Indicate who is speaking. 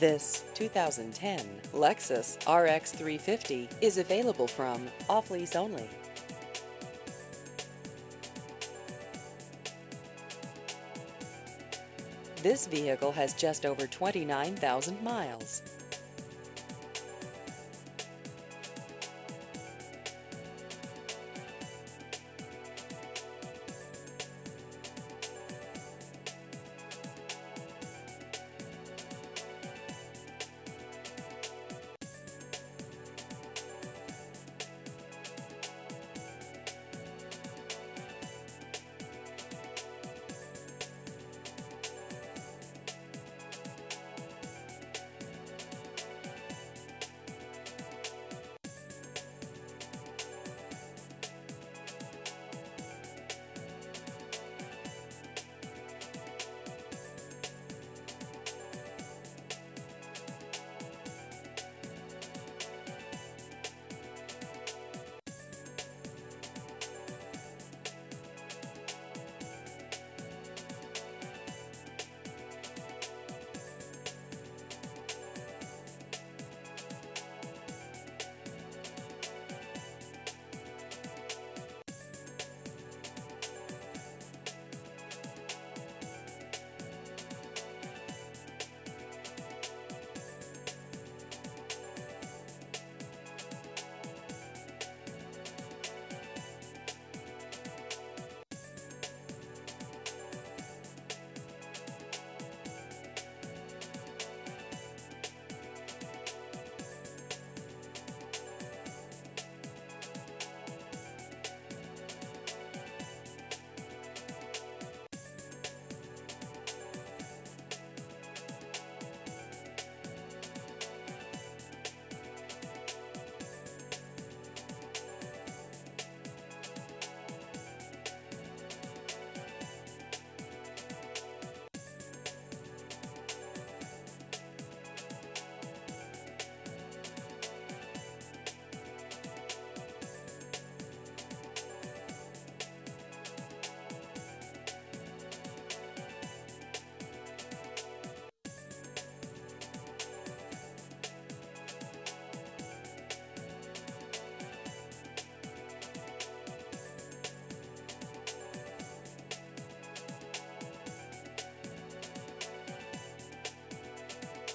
Speaker 1: This 2010 Lexus RX 350 is available from Off Lease Only. This vehicle has just over 29,000 miles.